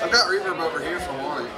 I've got reverb over here for one.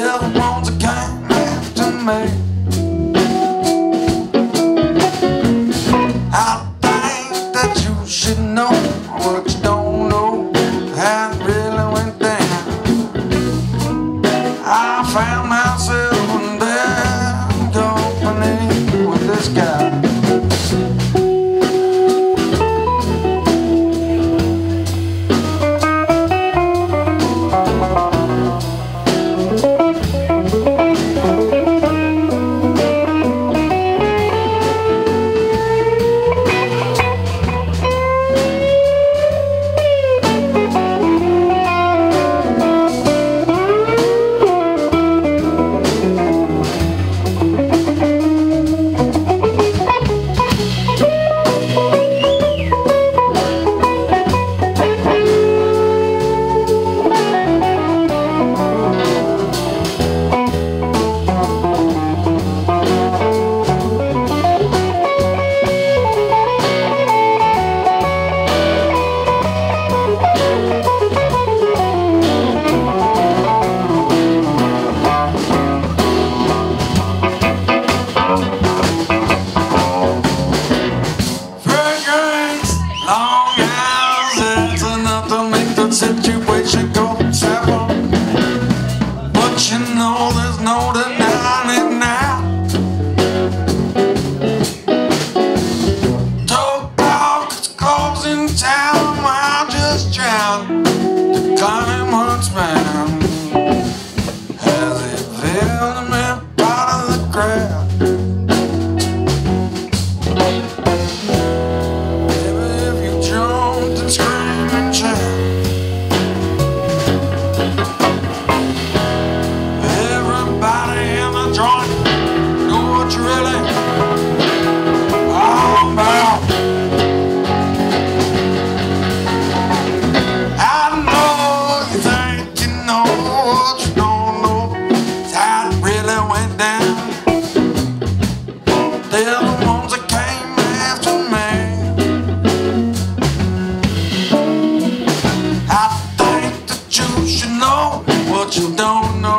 Everyone's a kind come to me no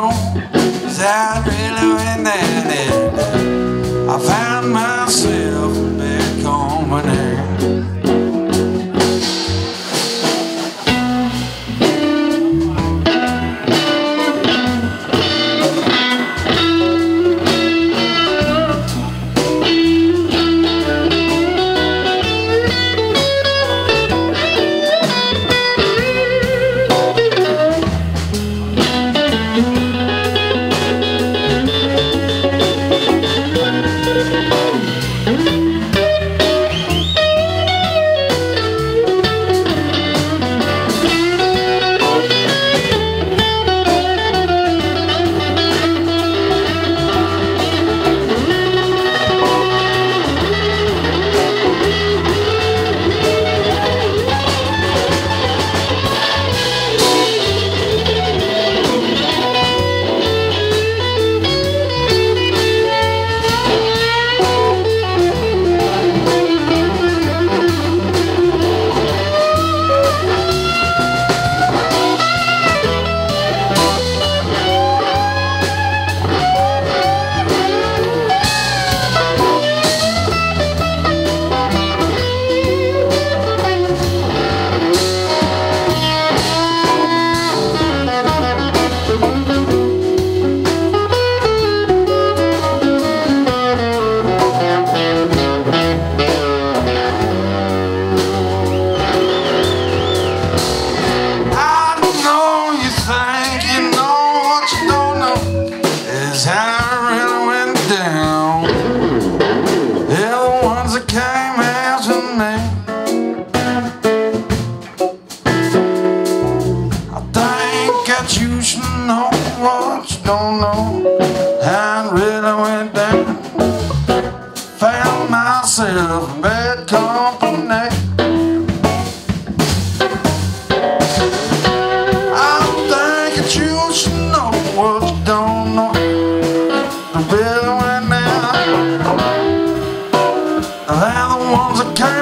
it really went down. Found myself in bad company. I'm thinking you should know what you don't know. The really went down. They're the ones that came